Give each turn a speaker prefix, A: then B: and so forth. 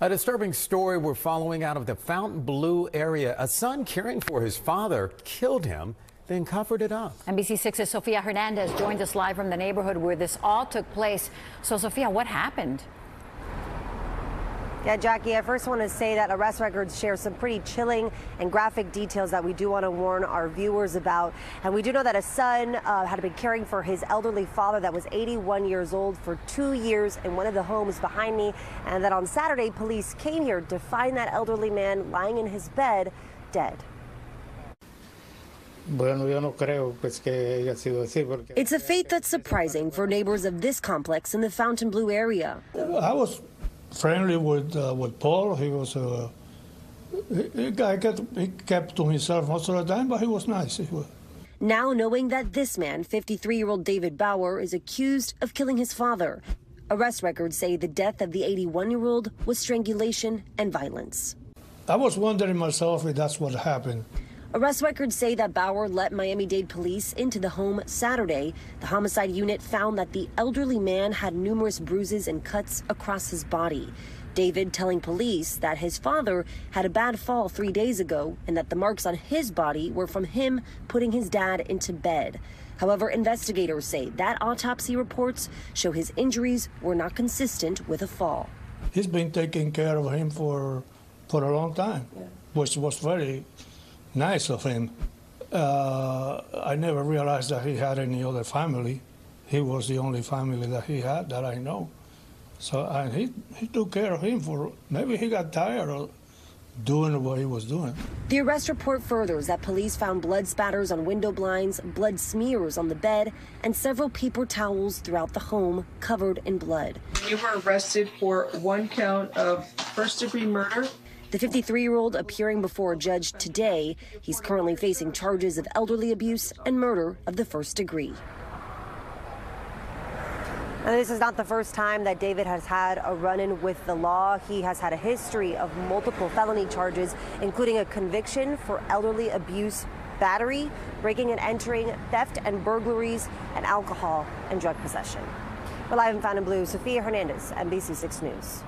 A: A disturbing story we're following out of the Fontainebleau area. A son caring for his father killed him, then covered it up.
B: NBC6's Sofia Hernandez joins us live from the neighborhood where this all took place. So, Sofia, what happened?
C: Yeah, Jackie, I first want to say that arrest records share some pretty chilling and graphic details that we do want to warn our viewers about. And we do know that a son uh, had been caring for his elderly father that was 81 years old for two years in one of the homes behind me. And that on Saturday, police came here to find that elderly man lying in his bed, dead. It's a fate that's surprising for neighbors of this complex in the Fontainebleau area.
D: I was friendly with uh, with Paul. He was a he, kept, he kept to himself most of the time, but he was nice. He was.
C: Now knowing that this man, 53-year-old David Buer, is accused of killing his father. Arrest records say the death of the 81-year-old was strangulation and violence.
D: I was wondering myself if that's what happened.
C: Arrest records say that Buer let Miami-Dade police into the home Saturday. The homicide unit found that the elderly man had numerous bruises and cuts across his body. David telling police that his father had a bad fall three days ago and that the marks on his body were from him putting his dad into bed. However, investigators say that autopsy reports show his injuries were not consistent with a fall.
D: He's been taking care of him for for a long time, yeah. which was very nice of him. Uh, I never realized that he had any other family. He was the only family that he had that I know. So and he, he took care of him for maybe he got tired of doing what he was doing.
C: The arrest report furthers that police found blood spatters on window blinds, blood smears on the bed, and several paper towels throughout the home covered in blood.
E: You were arrested for one count of first degree murder
C: the 53 year old appearing before a judge today. He's currently facing charges of elderly abuse and murder of the first degree. And this is not the first time that David has had a run in with the law. He has had a history of multiple felony charges, including a conviction for elderly abuse, battery, breaking and entering, theft and burglaries, and alcohol and drug possession. We're live in Fontainebleau, Sophia Hernandez, NBC6 News.